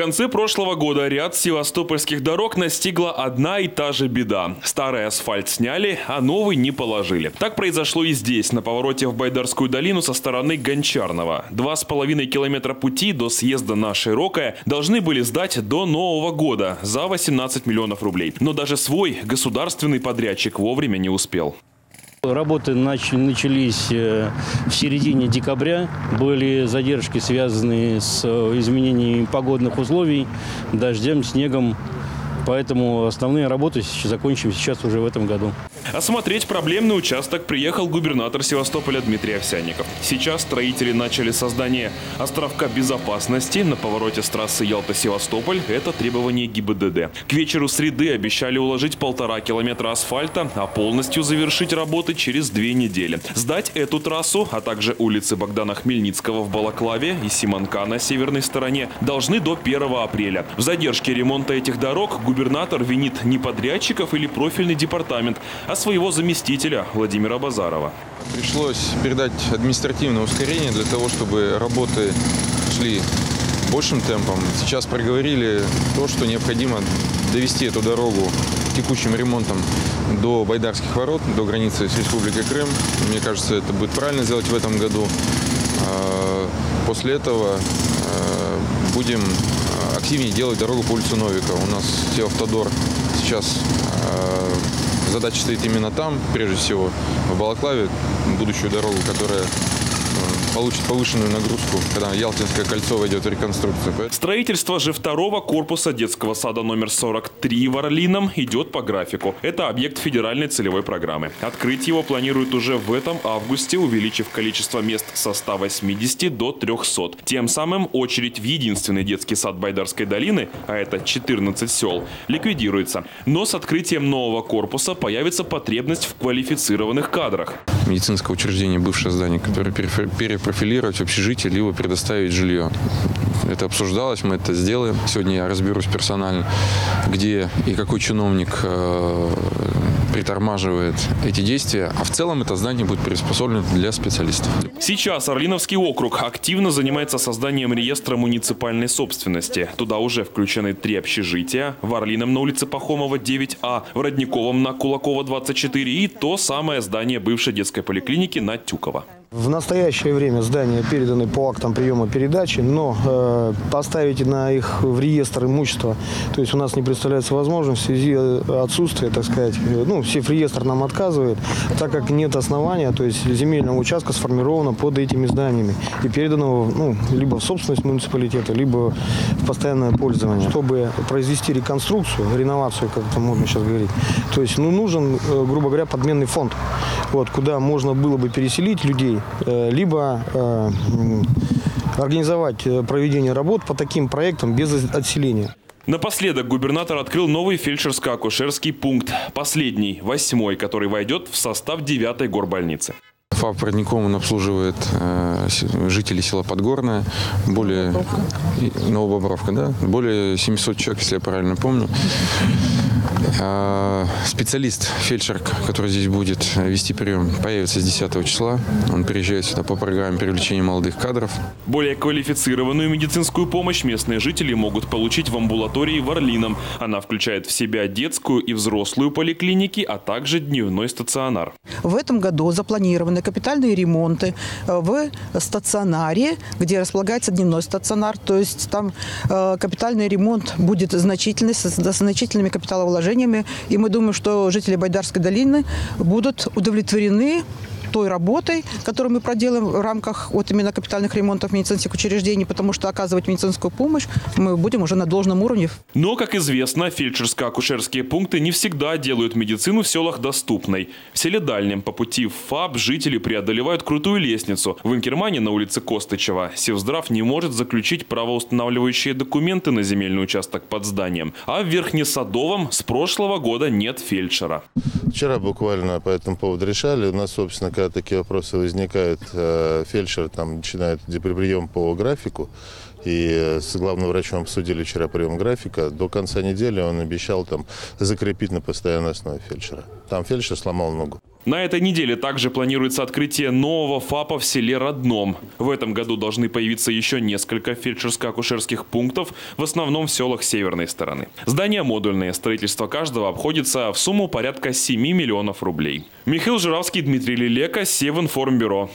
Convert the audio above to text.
конце прошлого года ряд севастопольских дорог настигла одна и та же беда. Старый асфальт сняли, а новый не положили. Так произошло и здесь, на повороте в Байдарскую долину со стороны Гончарного. Два с половиной километра пути до съезда на Широкое должны были сдать до Нового года за 18 миллионов рублей. Но даже свой государственный подрядчик вовремя не успел. Работы нач- начались э, в середине декабря. Были задержки, связанные с э, изменением погодных условий, дождем, снегом. Поэтому основные работы закончим сейчас уже в этом году. Осмотреть проблемный участок приехал губернатор Севастополя Дмитрий Овсянников. Сейчас строители начали создание островка безопасности на повороте с трассы Ялта-Севастополь. Это требование ГИБДД. К вечеру среды обещали уложить полтора километра асфальта, а полностью завершить работы через две недели. Сдать эту трассу, а также улицы Богдана Хмельницкого в Балаклаве и Симонка на северной стороне должны до 1 апреля. В задержке ремонта этих дорог губернатор винит не подрядчиков или профильный департамент, а своего заместителя Владимира Базарова. Пришлось передать административное ускорение для того, чтобы работы шли большим темпом. Сейчас проговорили то, что необходимо довести эту дорогу текущим ремонтом до Байдарских ворот, до границы с Республикой Крым. Мне кажется, это будет правильно сделать в этом году. А, После этого а, будем а, активнее делать дорогу по улице Новика. У нас Севавтодор сейчас а, задача стоит именно там, прежде всего, в Балаклаве, будущую дорогу, которая э, получит повышенную нагрузку, когда Ялтинское кольцо войдет в реконструкцию. Строительство же второго корпуса детского сада номер 43 в Орлином идет по графику. Это объект федеральной целевой программы. Открыть его планируют уже в этом августе, увеличив количество мест со 180 до 300. Тем самым очередь в единственный детский сад Байдарской долины, а это 14 сел, ликвидируется. Но с открытием нового корпуса появится потребность в квалифицированных кадрах. медицинское учреждение, бывшее здание, которое перефи- перепрофилировать в общежитие, либо предоставить жилье. Это обсуждалось, мы это сделаем. Сегодня я разберусь персонально, где и какой чиновник э, притормаживает эти действия. А в целом это здание будет приспособлено для специалистов. Сейчас Орлиновский округ активно занимается созданием реестра муниципальной собственности. Туда уже включены три общежития. В Орлином на улице Пахомова 9А, в Родниковом на Кулакова 24 и то самое здание бывшей детской поликлиники на Тюкова. В настоящее время здания переданы по актам приема передачи, но э, поставить на их в реестр имущества, то есть у нас не представляется возможным в связи э, отсутствия, так сказать, э, ну, реестр нам отказывает, так как нет основания, то есть земельного участка сформировано под этими зданиями и переданного ну, либо в собственность муниципалитета, либо в постоянное пользование. Чтобы произвести реконструкцию, реновацию, как это можно сейчас говорить, то есть ну, нужен, э, грубо говоря, подменный фонд, вот, куда можно было бы переселить людей, э, либо э, организовать э, проведение работ по таким проектам без отселения. Напоследок губернатор открыл новый фельдшерско-акушерский пункт. Последний, восьмой, который войдет в состав девятой горбольницы. ФАП Родником он обслуживает э, жителей села Подгорное. Более... Новобобровка, да? Более 700 человек, если я правильно помню. А, Специалист, фельдшер, который здесь будет вести прием, появится с 10 числа. Он приезжает сюда по программе привлечения молодых кадров. Более квалифицированную медицинскую помощь местные жители могут получить в амбулатории в Орлином. Она включает в себя детскую и взрослую поликлиники, а также дневной стационар. В этом году запланированы капитальные ремонты э, в стационаре, где располагается дневной стационар. То есть там э, капитальный ремонт будет значительный, с с значительными капиталовложениями. И мы думаем, что жители Байдарской долины будут удовлетворены той работой, которую мы проделаем в рамках вот именно капитальных ремонтов медицинских учреждений, потому что оказывать медицинскую помощь мы будем уже на должном уровне. Но, как известно, фельдшерско-акушерские пункты не всегда делают медицину в селах доступной. В селе Дальнем по пути в ФАБ жители преодолевают крутую лестницу. В Инкермане на улице Костычева Севздрав не может заключить правоустанавливающие документы на земельный участок под зданием. А в Верхнесадовом с прошлого года нет фельдшера. Вчера буквально по этому поводу решали. У нас, собственно, когда такие вопросы возникают, э, фельдшер там начинает прием по графику. И с главным врачом обсудили вчера прием графика. До конца недели он обещал там закрепить на постоянной основе фельдшера. Там фельдшер сломал ногу. На этой неделе также планируется открытие нового ФАПа в селе Родном. В этом году должны появиться еще несколько фельдшерско-акушерских пунктов, в основном в селах северной стороны. Здания модульные, строительство каждого обходится в сумму порядка 7 миллионов рублей. Михаил Жиравский, Дмитрий Лилека, Севинформбюро.